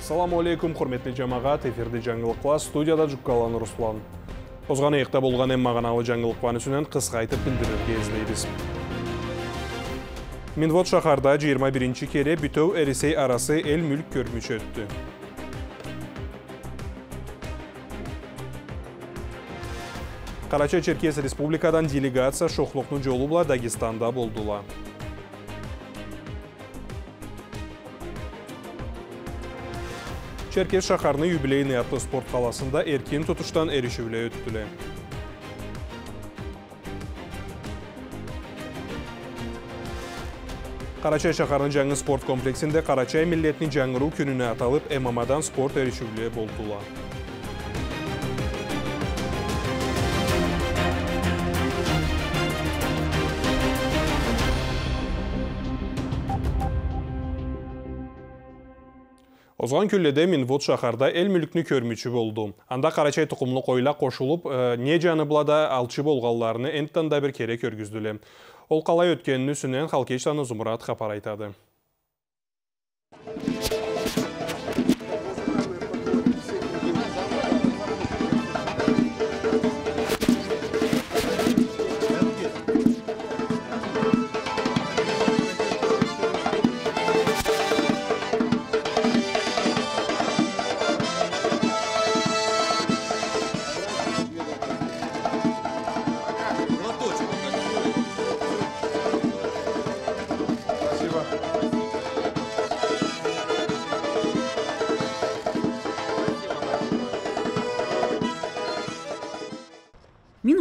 ссалам алейкум курметтүү жамагат эфирде жаңылык кла студияда жуккалан руслан. Козгон ыйыкта болгон эми маанаы жаңылык үстүнөн кыска айтып билдирүү ездейбиз минвод шаарда жыйырма биринчи кере бүтөө эресей арасы эл мүлк көрмүшү өттү. Карача черкес республикадан делегация шохлуктун жолубула дагестанда болдула. Черкес шақарны юбилейный атты спорт қаласында еркен тұтыштан ерішівілі өттілі. Қарачай шақарының жаңы спорт комплексінде Қарачай миллетінің жаңыру күніне аталып, ММАдан спорт ерішівілі болдыла. Озған күлледе Минвод шақарда эл мүлікні көрмүчү болду. Анда Қарачай тұқымлы қойла қошылып, не жаны бұлада алчы болғаларыны энттанда бір кере көргізділі. Ол қалай өткенін үсінен Халкештаны Зумурат қапар айтады.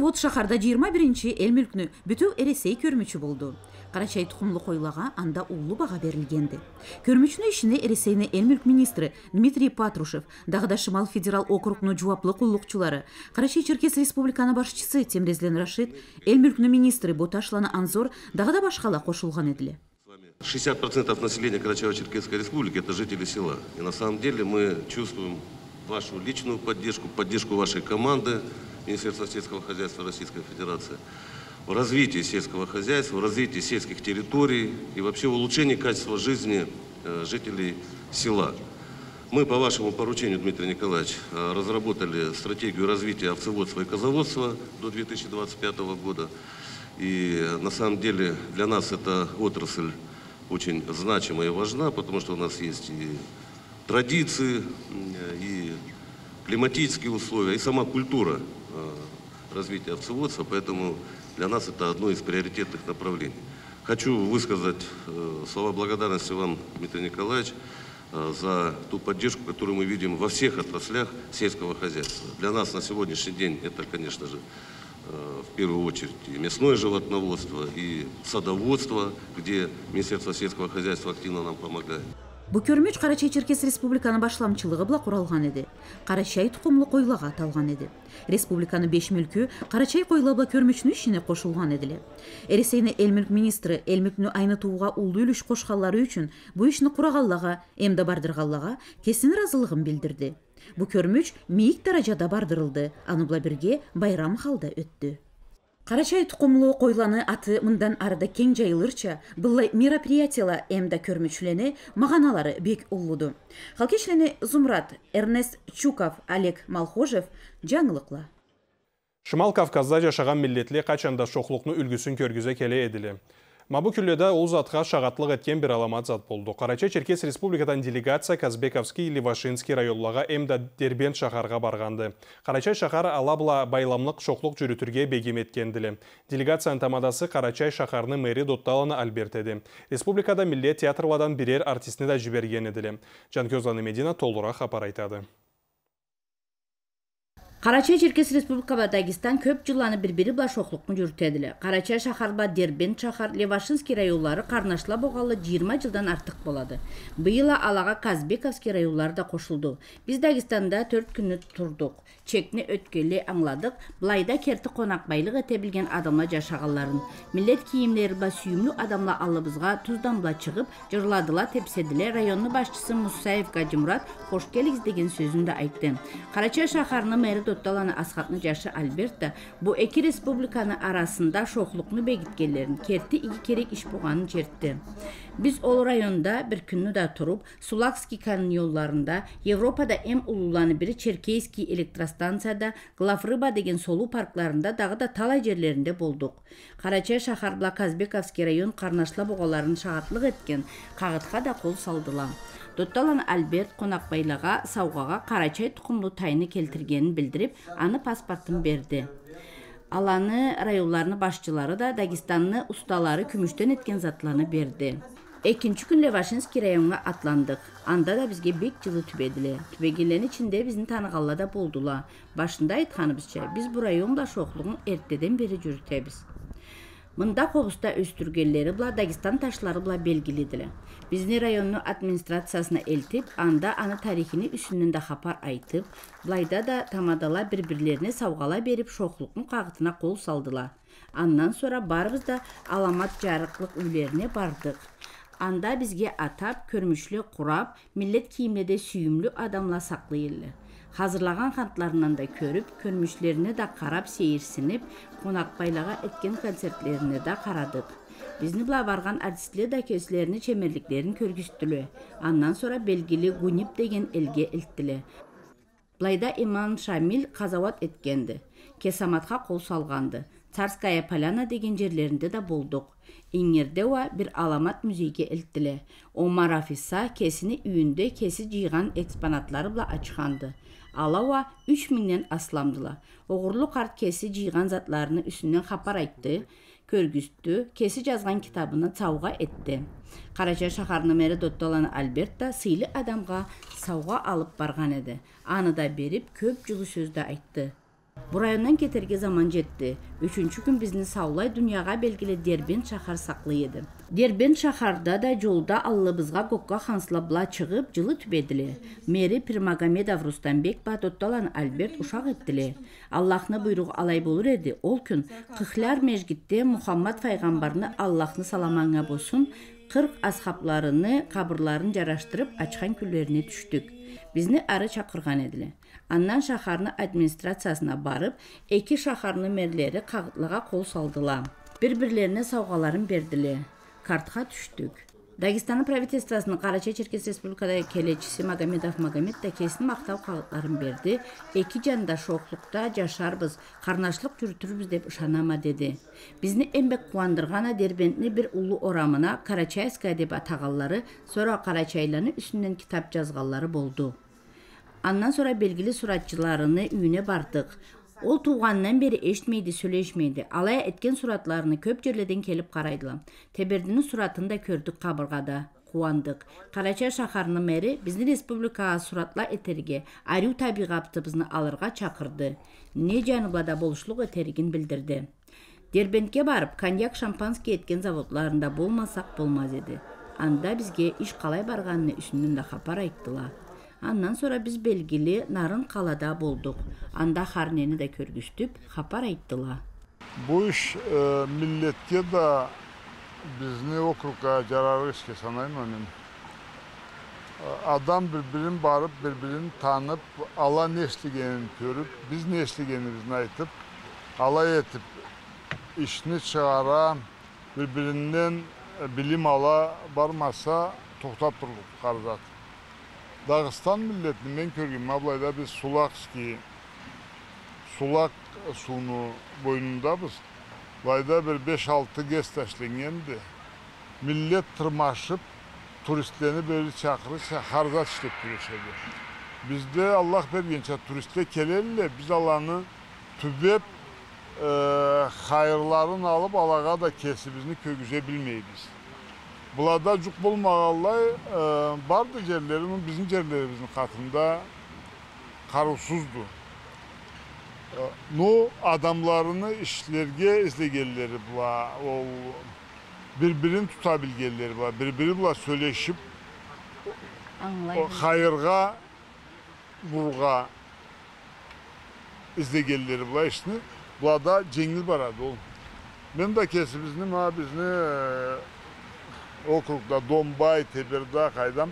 Вот шахарда 21-ші эл мүлкүнү бүтөу эресей көрмүчү болду. Карачай тукумлуу койлага анда улуу бага берилгенди. Көрмүчүнүн ишине эресейне эл мүлк министри Дмитрий Патрушев, дагы да Шымал федерал округунун жууаптуу куллукчулары, Карачай Черкес республиканын башчысы Темрезлен Рашид, эл мүлкүнүн министри Буташлана Анзор, дагы да башкалар кошулган эдиле. 60% населения Карачаево-Черкесской республики – это жители села. И на самом деле мы чувствуем вашу личную поддержку, поддержку вашей команды, Министерства сельского хозяйства Российской Федерации, в развитии сельского хозяйства, в развитии сельских территорий и вообще в улучшении качества жизни э, жителей села. Мы по вашему поручению, Дмитрий Николаевич, э, разработали стратегию развития овцеводства и козоводства до 2025 года. И э, на самом деле для нас эта отрасль очень значимая и важна, потому что у нас есть и традиции, и климатические условия, и сама культура развития овцеводства, поэтому для нас это одно из приоритетных направлений. Хочу высказать э, слова благодарности вам, Дмитрий Николаевич, э, за ту поддержку, которую мы видим во всех отраслях сельского хозяйства. Для нас на сегодняшний день это, конечно же, в первую очередь и мясное животноводство, и садоводство, где Министерство сельского хозяйства активно нам помогает. Бу көрмөч Карачай Черкес Республиканын башламчылыгы була куралган эди. Карачай тукумлуу койлага аталган эди. Республиканын беш мүлкү Карачай койла була көрмөчүнүн ишине кошулган эдиле. Эресейне эл мүлк министри эл мүлкүнү айнытууга улуу үлүш кошканлары үчүн бу ишни кураганлага, эмде бардырганлага кесин ыраазылыгын билдирди. Бу көрмөч даражада бардырылды, аны була бирге байрам халда өттү. Карачай тукумлуу койланы аты мындан арыда кең жайылырча, былай мероприятиялар эмда көрмөчүлени маганалары бек уллуду. Халкешлени Зумрат, Эрнест Чуков, Олег Малхожев жаңылыкла. Шымал Кавказда жашаған миллетле қачанда шоқлықны үлгісін көргізе келе еділі. Мабу күлледа ол затқа шағатлық еткен бір аламат зат болды. Қарача Черкес Республикадан делегация Казбековский Вашинский районлаға эмда Дербент шақарға барғанды. Қарачай шақар алабла байламлық шоқлық жүрітірге бегем еткенділі. Делегация антамадасы Қарачай шақарны мэри Дотталаны Альберт еді. Республикада миллет театрладан бірер артистіне да жіберген еділі. Жанкөзланы Медина толыра хапар айтады. Карачай Черкес Республика ба Дагестан көп жыланы бір-бірі бла шоқлықны жүртеділі. Карачай шахар ба Дербент шахар, Левашинский районлары қарнашла боғалы 20 жылдан артық болады. Бұйыла алаға Казбековский районлары да қошылды. Біз Дагестанда 4 күні тұрдық. Чекні өткелі аңладық, Блайда керті қонақ байлық ете білген адамла жашағаларын. Милет киімлері ба сүйімлі адамла алыбызға тұздамла шығып, жырладыла тепседіле районны башчысы Мусаев Гадимурат қош келіңіз деген сөзінде айтты. Карачай шахарны мэрі Dottalanı Asxatlı Caşı Albert da bu iki respublikanı arasında şoxluqnu begitgelerin kerti iki kerek iş boğanı çertdi. Biz ol rayonda bir günü de turup Sulakski kanın yollarında Avropada ululanı biri Çerkeyski elektrostansiyada Glafrıba degen solu parklarında dağı da talay yerlerinde bulduk. Karaçay şahar bla Kazbekovski rayon Karnaşla boğalarını şahatlıq etken kağıtқа da kol saldılar. Dottalan Albert Konakbaylağa savgağa Karaçay tukumlu tayını keltirgenini bildirip anı pasportun berdi. Alanı rayonlarını başçıları da Dagistanlı ustaları kümüşten etken zatlarını berdi. Ekinci gün Levaşinski rayonuna atlandık. Anda da bizge bek cılı tübedili. Tübegillerin içinde bizim tanıqallada buldular. Başında aytkanımızca biz bu rayonda şoxluğun erteden beri jürtebiz. Mında Qobusda östürgelleri bula Dagistan taşları bula belgilidiler. Bizni rayonun administrasiyasına eltip, anda ana tarihini üstünün de hapar aytıp, bulayda da tamadala bir-birlerine savgala berip şoxluqun qağıtına kol saldılar. Andan sonra barımız da alamat jarıqlıq üylerine bardık. Anda bizge atap, körmüşlü kurap, millet kiyimle süyümlü adamla saklayırlar. Hazırlagan xantlarından da körüp, körmüşlerini de qarap seyirsinip, qonaqbaylağa etken konsertlerini de qaradık. Bizni bula bargan artistler de közlerini çemerliklerini körgüstülü. Andan sonra belgili Gunip degen elge ilttili. Бlayda İmam Şamil qazavat etkendi. Kesamatqa kol salgandı. Tsarskaya Polyana деген жерlerinde de İngirde wa bir alamat müziğe ilttile. O marafissa kesini üyünde kesi jıygan eksponatları bla açıqandı. Alava 3000'den aslamdılar. Oğurlu kart kesi jıygan zatlarını üstünden xapar aytdı. Körgüstü, kesi жазған savga etdi. Karaca şaharını meri dottalan Albert da sıylı adamga savga alıp bargan edi. Anı da berip köp жылы sözde aytdı. Rayondan keterge zaman жетті. Üçüncü gün bizni savlay dünyaga belgili Derbent şahar saklı edi. Derbent şaharda da jolda allыбызга gokka hanslabla çıgıp жылы tübedili. Meri Pirmagomedov Rustanbek ba dottalan Albert uşak ettili. Allah'ını buyruğu alay bolur edi. Ol gün kıhlar mecgitte Muhammed Peygambarını Allah'ını salamanga bolsun 40 ashablarını kabırlarını jaraştırıp açkan küllerine düştük. Bizni arı çakırgan Andan şaharını administrasiyasına barıp, iki şaharını merleri kağıtlığa kol saldılar. Bir-birlerine savgaların berdili. Kartqa düştük. Dagistan'ın pravительствосының Karaçay Çerkes Respublikada keleçisi Magomedov Magomed da kesin maqtav kağıtların berdi. Eki canda şoqluqda jaşarbız, qarnaşlıq yürütürübüz dep ışanama dedi. Bizni embek kuandırgana derbentli bir ulu oramına Karaçayska dep atağalları, sonra Karaçaylanı üstünden kitap жазgalları boldu. Andan sonra belgili suratçılarını üyüne bardık. Ол туғаннан бері eşitmeydi, söyleşmeydi. Alaya etken suratlarını köp жерлерден келіп қарайдылар. Тебердінің суратын да көрдік қабырғада. Қуандық. Қарачай шаһарының мэрі бізді республикаға суратла етерге, арю табиғатыбызны алырға чақырды. Не жаныблада болушылық етерігін білдірді. Дербентке барып, коньяк шампанский еткен заводларында болмасақ болмаз еді. Анда бізге іш қалай барғанını үстінен de хапар айттылар. Андан sonra biz belgili Narın қалада болдuk. Анда Харнені de көргüstüp хапар milletke de bizni okrukka jararı işke sanayım onun. E, Adam birbirini barıp birbirini tanıp ala ne işligenini görüp biz ne işligenimizni aytıp alay etip işini çıkara birbirinden e, bilim ala barmasa toxtab durulub qarzat. Dağıstan milletini ben körgüm ablayda biz Sulakski sulak sunu boynundabız. Layda bir 5-6 gez taşlangendi. Millet tırmaşıp turistlerini böyle çakırır, harzat işlep güreşedi. Bizde Allah bergençe turistler kelelle biz alanı tübep e, hayırların alıp alağa da kesi bizni kögüze bilmeyiz. Bulada cuk bulmağallay e, bardı yerlerinin bizim yerlerimizin katında karusuzdu. No adamlarını işlerge izlegelleri bula, o birbirini tutabilgeleri bula, birbiri bula söyleşip o hayırga, vurga izlegelleri bula işini. Bula da cengil baradı oğlum. Ben de kesi bizni, ha bizni e, okrukta, Dombay, Tebirdağ, Kaydam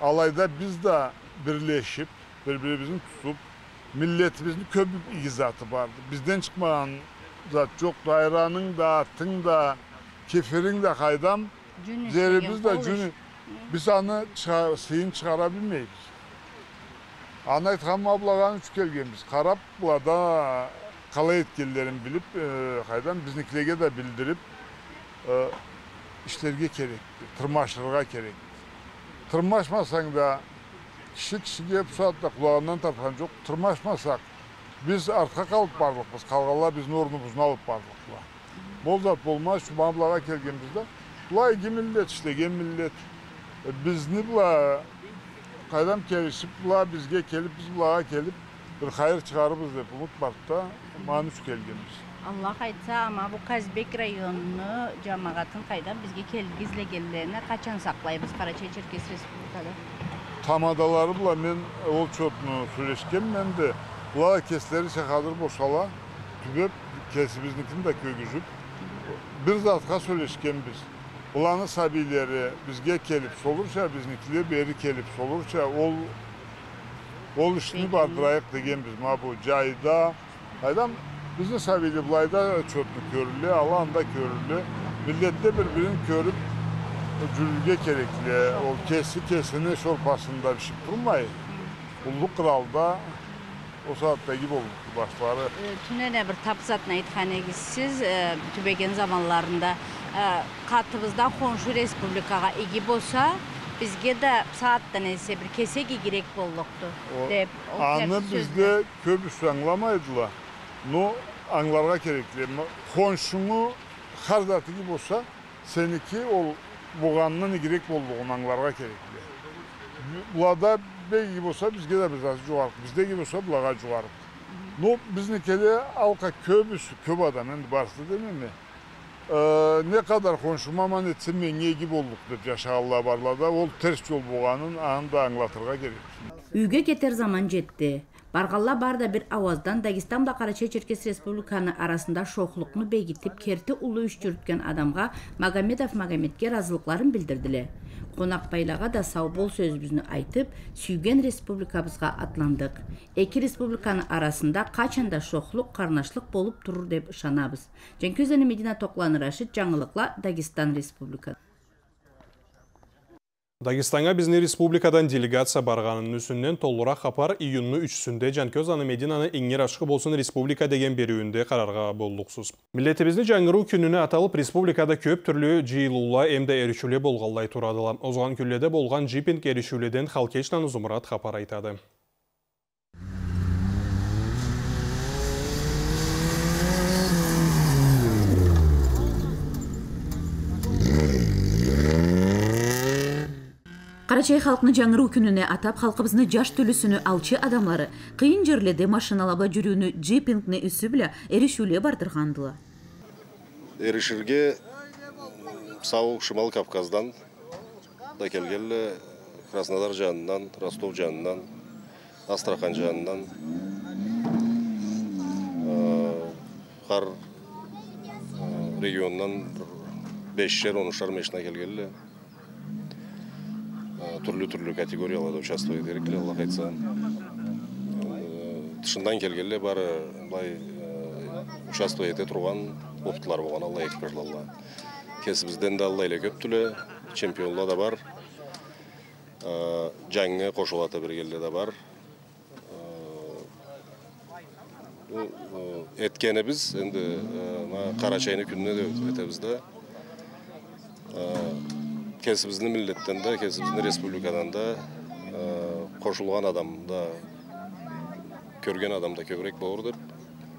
alayda biz de birleşip, birbirimizin tutup milletimizin köp igizatı vardı. Bizden çıkmayan zat yoktu. Ayranın da, tın da, kefirin de kaydam. Cerimiz de cünü. Biz anı çığa- sıyın çıkarabilmeyiz. Ana aytkan ablağan üç kelgemiz. Karap bulada kala yetkililerin bilip, e, kaydan biznikilerge de bildirip e, işlerge gerekti, tırmaşlarga gerekti. Tırmaşmasan da kişi kişiye bu saatte kulağından tartan çok. Tırmaşmasak biz arka kalıp bardık biz. Kalgalar bizim ornumuzunu alıp bardık. Bol zat bolmaz şu bablara gelgenimizde. Bula iki millet işte, iki millet. E, bizni bula kaydam gelişip bula bizge gelip biz bulağa gelip bir hayır çıkarırız dep umut barda manuç gelgenimiz. Allah aytsa ama bu Kazbek rayonunu cemaatın kaydan bizge kelgizle gellerine kaçan saklayız Karaçay Çerkes Respublikada. tamadaları bula men ol çöpünü süreçken men de bula kesleri şakadır boşala tübep kesibiznikini de kögüzüp bir zatka söyleşken biz. Bulanı sabileri bizge kelip solursa biznikiler beri kelip solursa ol ol işini Bizim səviyyədə bulayda çoxlu körülü, alanda körülü. Millətdə bir-birini görüb cürgə kerekli, o kesi kesini şorpasında bir şey bulmayı. Qulluk kralda o saatte gibi oldu başları. Ee, Tünene bir tapsatına ithanegisiz e, ee, tübegen zamanlarında ee, e, katımızdan konşu respublikaya igi bosa bizge de saatten ise bir kesegi girek bolluktu. Anı bizde köbüs anlamaydılar. No anlarına gerekli. Konşunu kardatı gibi olsa seninki ol boğanının gerek olduğunu anlarına gerekli. Bulada bey gibi olsa biz gide biraz cuvarık. Bizde gibi olsa bulağa cuvarık. Ну, biznikede alka köbüs, köb adam, şimdi değil mi? Ee, ne kadar konuşmam ama etsin menge gibi olduk deyip yaşa barlada. O ters yol boğanın anında anlatırga gerek. Üge getir zaman jetti. Баргалла барда бир аваздан Дагестан ба Карачай Черкес Республиканы арасында шоқлукну бегитип керти улуу иш жүрүткөн адамга Магомедов Магометке разылыкларын билдирдиле. Конак байлага да сау бол сөзүбүздү айтып, сүйгөн республикабызга атландык. Эки республиканын арасында качанда шоқлук, карнашлык болуп турur деп ышанабыз. Женкөзөнү Медина Токланы Рашид жаңылыкла Дагестан Республика. Дагестанга біздің республикадан делегация барғанын үсіннен толырақ хапар июнны үчісінде Жанкөз аны Мединаны еңер ашқы болсын республика деген беруінде қарарға болдықсыз. Милletimizni жаңыру күніне аталып республикада көп түрлі жиылула эмде эришүүле болғаллай турадыла. Озған күлледе болған жипинг эришүүледен Халкечнан Зумрат хапар айтады. Карачай халкыны жаңыруу күнүнө атап халкыбызны жаш төлүсүнү алчы адамлары кыйын жерлерде машиналаба жүрүүнү джипингни үсү биле эришүүлө бардыргандыла Эриширге сау Шымал Кавказдан да келгелі Краснодар жанынан, Ростов жанынан, Астрахан жанынан қар регионынан бешшер, онушар мешна келгелі түрлі-түрлі категорияларда участвовать ереклі, Аллах айтса. Тышындан келгелі бары былай участвовать ете тұрған оптылар болған алла екпір алла кесібізден де алла еле көп түлі чемпионлар да бар жаңы қошулаты бір келді де бар біз енді қарачайны күніне де өтебіз да кесібіздің миллеттен де кесібіздің республикадан да ә, қошылған адам да көрген адам да көбірек болыр деп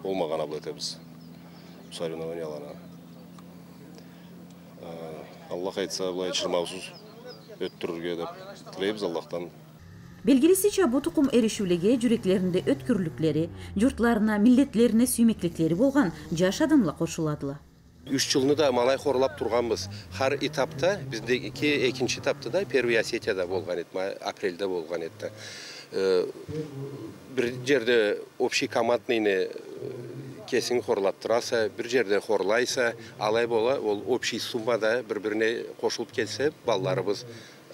болмаған абыл етебіз соревнованияларына аллах айтса былай чырмаусыз өттүрүргө деп тилейбиз аллахтан белгилисиче бу тукум эришүүлеге жүрөклөрүндө өткүрлүклери журтларына миллетлерине сүймектиктери болгон жаш адамлар кошуладыла үч жылны да малай хорлап турганбыз ар этапта биздеки экинчи этапта да первый осетияда болгон эди апрелде болгон эди бир жерде общий командныйны кесиң хорлап тураса бир жерде хорлайса алай бола ол общий суммада бири бирине кошулуп келсе балдарыбыз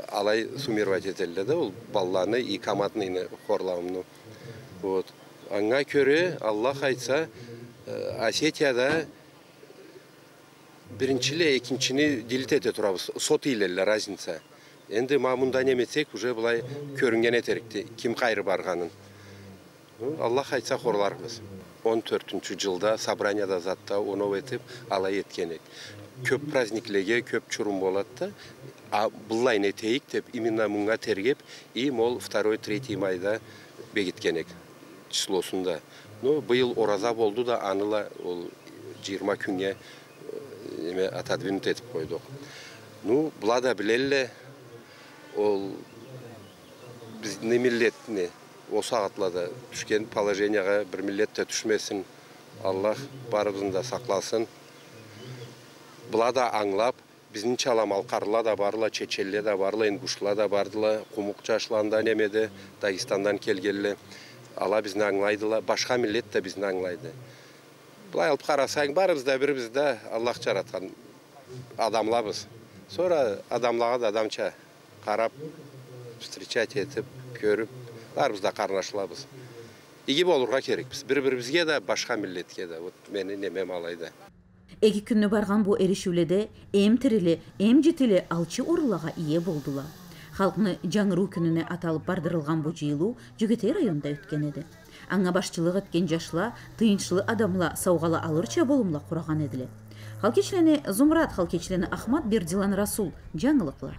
алай суммировать этели да ол балланы и командныйны хорлауну вот аңа көре аллах айтса ә, осетияда біріншілі екіншіні дилит ете тұрабыз сот илелі разница енді мамунда неметсек уже былай көрінген етерікті ким қайры барғанын Ну, аллах айтса хорларбыз 14 жылда собранияда затта онов етіп алай еткенек көп праздниклерге көп чурум болады да а тейік деп именно мұңға тергеп и мол второй третий майда бекіткенек числосында ну быйыл ораза болды да аныла ол 20 күнге э, эме отодвинуть етіп қойдық ну бұла да білелі ол біздің миллетіне осы ағатлада түскен положенияға бір миллет те түшмесін аллах барыбызын да сақласын бұла да аңлап біздің чаламал қарла да барлы чечелле да барлы ингушла да бардылы құмық жашланда немеді дагестандан келгелі ала бізді аңлайдыла башқа миллет те бізді аңлайды былай алып қарасаң барыбыз да біріміз да аллах жаратқан адамлабыз sonra адамлаға да адамша қарап встречать етіп көріп барыбыз да қарнашылабыз игі болуға керекпіз бір бірімізге да башқа миллетке да вот мені немем алайда эки күнү барган бул эришүүлөрдө эм тирили эм житили алчы урулага ээ болдула халкны жаңыруу күнүнө аталып бардырылган бул жыйылуу жөгөтөй районунда өткөн эди аңа башчылык эткен жашла тыйынчлы адамла саугала алырча болумла кураган эдиле халкечилени зумрат халкечилени ахмат бердилан расул жаңылыклар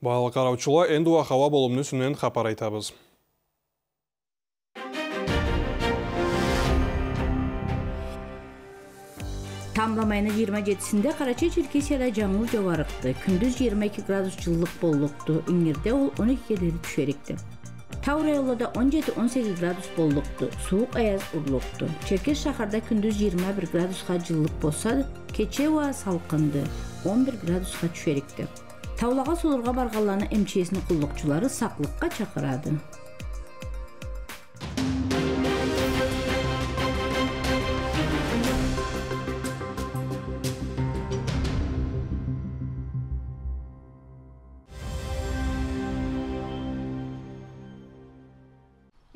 Баалы қараучыла энду ахава болымны сүнен хапар айтабыз. Айына 27-сінде Қарачай Черкесияда жаңыл жауарықты. Күндіз 22 градус жылылық болуқты. Үңерде ол 12-ге дейін районында 17-18 градус болуқты. Суық аяз ұрлықты. Черкес шақарда күндіз 21 градусқа жылылық болса, кече уа салқынды 11 градусқа түшерікті. Таулаға солырға барғаланы МЧСінің құллықчылары сақлыққа чақырады.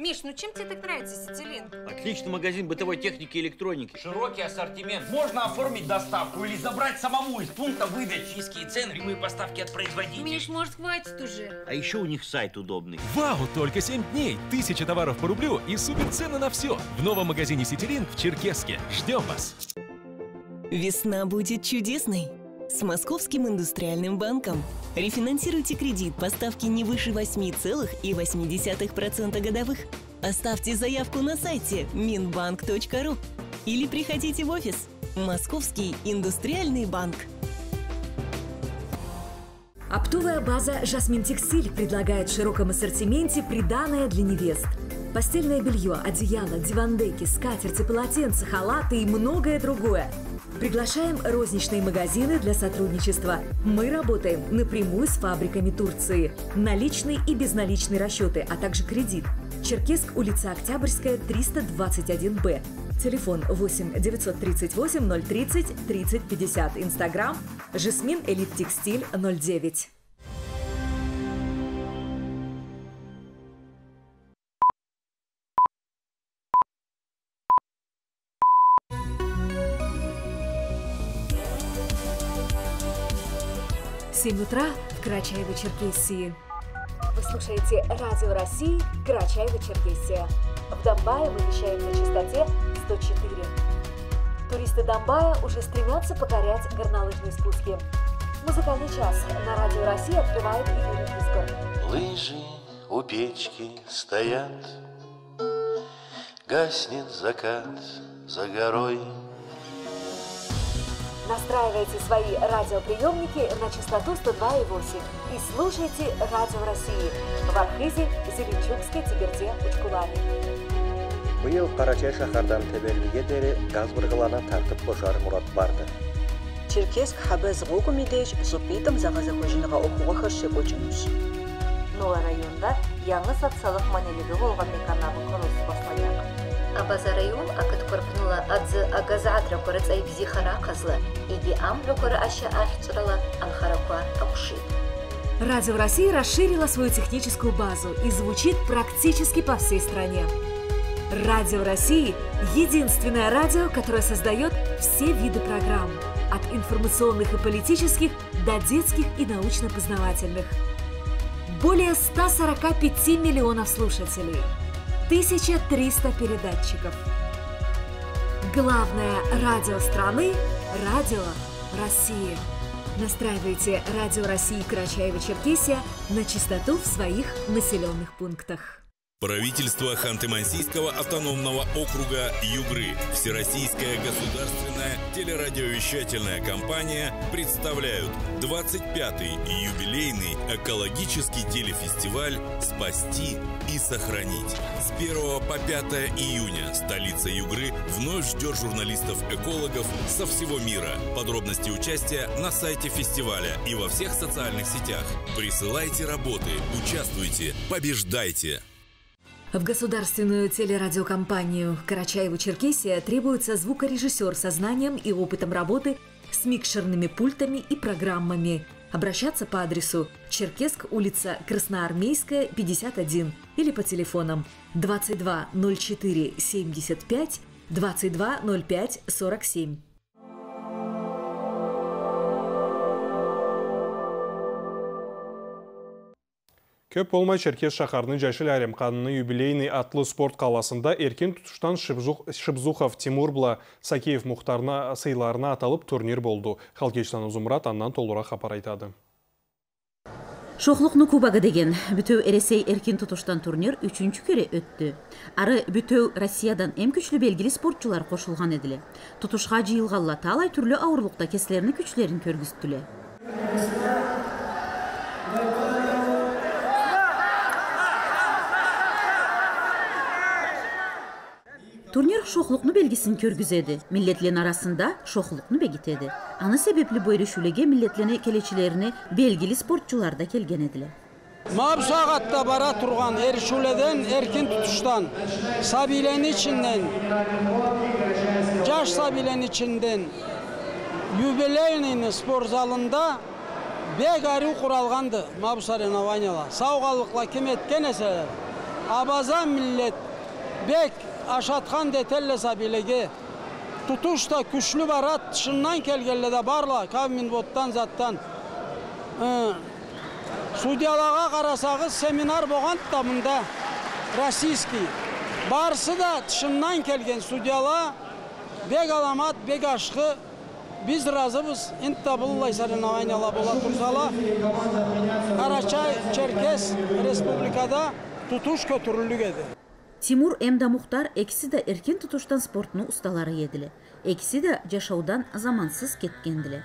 Миш, ну чем тебе так нравится Ситилинк? Отличный магазин бытовой техники и электроники. Широкий ассортимент. Можно оформить доставку или забрать самому из пункта выдачи. Низкие цены, прямые поставки от производителей. Миш, может, хватит уже? А еще у них сайт удобный. Вау! Только 7 дней, тысяча товаров по рублю и супер цены на все. В новом магазине Ситилинк в Черкеске. Ждем вас! Весна будет чудесной. С Московским индустриальным банком. Рефинансируйте кредит по ставке не выше 8,8% годовых. Оставьте заявку на сайте minbank.ru или приходите в офис. Московский индустриальный банк. Оптовая база «Жасмин Текстиль» предлагает в широком ассортименте приданное для невест. Постельное белье, одеяло, дивандеки, скатерти, полотенца, халаты и многое другое. Приглашаем розничные магазины для сотрудничества. Мы работаем напрямую с фабриками Турции. Наличные и безналичные расчеты, а также кредит. Черкесск, улица Октябрьская, 321Б. Телефон 8 938 030 30 50. Инстаграм Жасмин Элит Текстиль 09. Семь утра в Карачаево-Черкесии. Вы слушаете Радио России Карачаево-Черкесия. В Донбайе мы вещаем на частоте 104. Туристы Донбая уже стремятся покорять горнолыжные спуски. Музыкальный час на Радио России открывает Юрий Пискор. Лыжи у печки стоят, Гаснет закат за горой. Настраивайте свои радиоприемники на частоту 102,8 и слушайте Радио России в Архизе, Зеленчукске, Тиберде, Учкулане. Быйыл Карачай шаһардан Тебелбиге дере газ быргылана тартып кошар мурат барды. Черкесск хабез гугу медеж зупитым загаза хожиныга окуга хыршы кочунуш. Нола районда яңы социалык манелеге болгон меканабы курулушу башланат. Абаза район акыт корпнула адзы агазаатра корыц айбзи хара казлы, иги ам рокоры аша ахцурала анхаракуар акушит. Радио России расширило свою техническую базу и звучит практически по всей стране. Радио России – единственное радио, которое создает все виды программ. От информационных и политических до детских и научно-познавательных. Более 145 миллионов слушателей. 1300 передатчиков. Главное радио страны – Радио России. Настраивайте Радио России Карачаева-Черкесия на частоту в своих населенных пунктах. Правительство Ханты-Мансийского автономного округа Югры, Всероссийская государственная телерадиовещательная компания представляют 25-й юбилейный экологический телефестиваль «Спасти и сохранить». С 1 по 5 июня столица Югры вновь ждет журналистов-экологов со всего мира. Подробности участия на сайте фестиваля и во всех социальных сетях. Присылайте работы, участвуйте, побеждайте! В государственную телерадиокомпанию «Карачаево-Черкесия» требуется звукорежиссер со знанием и опытом работы с микшерными пультами и программами. Обращаться по адресу Черкесск, улица Красноармейская, 51 или по телефонам 22 04 75 22 05 47. Көп болмай Черкес шақарының Жайшыл Әлемқанының юбилейный атлы спорт қаласында еркен тұтыштан Шыбзухов Тимурбла Сакеев мұқтарына сыйларына аталып турнир болды. Халкештан Зумрат аннан толыра хабар айтады. Шоқлықны Кубага деген бүтөу Эресей эркин тутуштан турнир үчүнчү кере өттү. Ары бүтөу Россиядан эм күчлүү белгили спортчулар кошулган эдиле. Тутушка жыйылганла талай түрлүү ауырлықта кеселерини күчлерин көргүздүле. турнир шоқлықны белгисин көргүзеді миллетлен арасында шоқлықны бегитеді аны себепли бу ирешүүлөгө миллетлене келечилерине белгили спортчулар да келген эдиле Mab saatte bara turgan erişüleden erkin tutuştan sabilen içinden Caş sabilen içinden юбилейный спорт залында бек ару құралғанды Мабусарен Аваняла. Сауғалықла кем еткен әселер. Абаза миллет бек ашатқан детелле сабилеге тутушта күчлü барат шыннан келгелле да барла кавмин боттан заттан судьяларға қарасағыз семинар болған да мында российский барысы да шыннан келген судьяла бек аламат бек ашқы biz razımız. İnta bullay sarınavaynalar bola turzala. Karaçay, Çerkes Respublikada tutuş kötürülük edi. Тимур Эмда Мухтар экиси да эркен тутуштан спорттун усталары едиле. Экиси да жашоодон замансыз кеткендиле.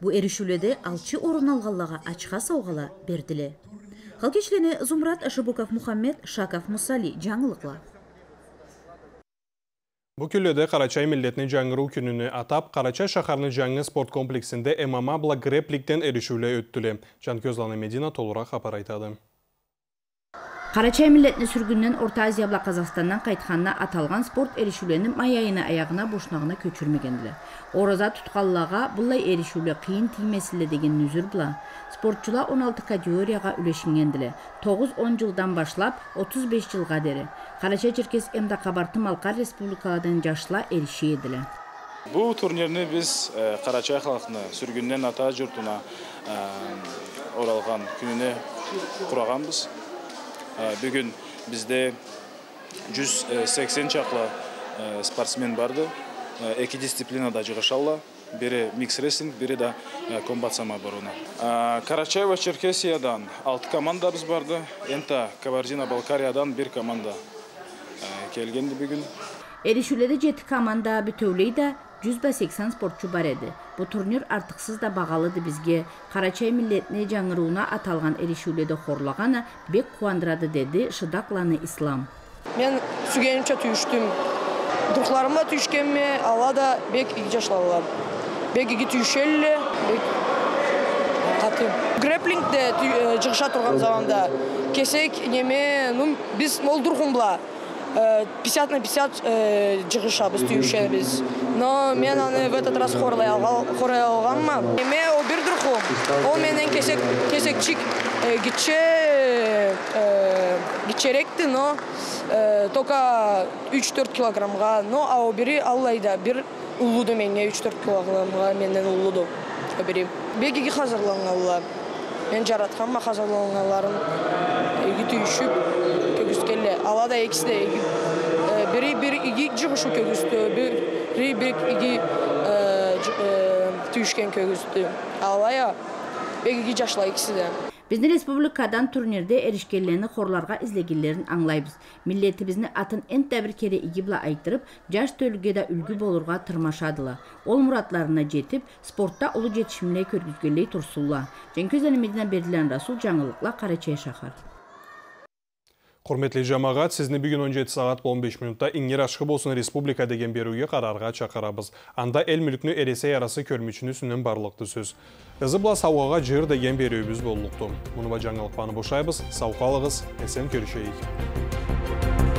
Бу эришүүлөдө алчы орун алганларга ачка саугала бердиле. Халкечлене Зумрат Ашыбуков Мухаммед Шаков Мусали жаңылыкла. Бу күлөдө Карачай миллетини жаңыруу күнүнү атап, Карачай шахарынын жаңы спорт комплексинде ММА Благрепликтен эришүүлө өттүлө. Жанкөзланы Медина хабар Карачай миллетini сүргүннен Орта Азия бла Казакстандан кайтканына аталган спорт эришүүлөрүн май айына аягына бошнагына көчүрмөгөндүлөр. Ороза туткаллага булай эришүүлөр кыйын деген нүзүр бла. Спортчулар 16 категорияга үлешингендиле. 9-10 жылдан башлап 35 жылга дери. Карачай Черкес эмда кабарты Малкар республикалардан. Бу турнирни биз Карачай халкына сүргүндөн ата күнүнө кураганбыз. Бүгін бізде 180 чақлы спортсмен барды эки дисциплинада жыгышалла бири микс рестлинг бири да комбат самооборона карачаева черкесиядан алты командабыз барды энта кабардино балкариядан бир команда келгенди бүгүн эришүүлөрдө жети команда бүтөөлөй да 180 спортчу бар еді. Бұл турнир артықсыз да бағалыды бізге. Қарачай миллетіне жаңыруына аталған ерішуледі хорлағаны бек қуандырады деді Шыдакланы Ислам. Мен сүгенімше түйіштім. Дұқларыма түйішкенме, ала да бек игі жашлалар. Бек игі түйішелі, бек қатым. Грэплингде жығыша тұрған заманда кесек неме, ну, дұрғын 50 на 50 жығышабыз түйішеміз но мен аны в этот раз хорлай алғанмын мен ол бір дұрқу ол менен кесек кесекчик э, гиче э, но э, только 3-4 килограммга. Но а бири аллайда бир улуду менге 3-4 килограммга менден улуду. Бири бегиги hazırlanганла мен жаратканма hazırlanганларын иги түйүшүп көгүскеле ала да экиси де иги э, бири бир иги жугушу көгүстү бири бир иги түйүшкен көгүстү алая бегиги жашла икиси де Біздің республикадан турнирде эришкелерни хорларга излегенлерин аңлайбыз. Миллетибизни атын энте бир кере игибла айттырып, жаш төлгө да үлгү болурга тырмашадыла. Ол муратларына жетип, спортта улуу жетишимлей көргүзгөнлей турсулла. Женкөз элимиден бердилен Расул жаңылыкла Карачай шахар. Құрметлі жамағат, сізні бүгін 17 сағат 15 минутта иңер ашқы болсын республика деген беруге қарарға чақырабыз. Анда ел мүлікні әресе ярасы көрмечіні сүнен барлықты сөз. Ізі бұла сауғаға жыр деген беруіміз болуқты. Мұны ба жаңалық баны бошайбыз, сауқалығыз, әсен көрішейік.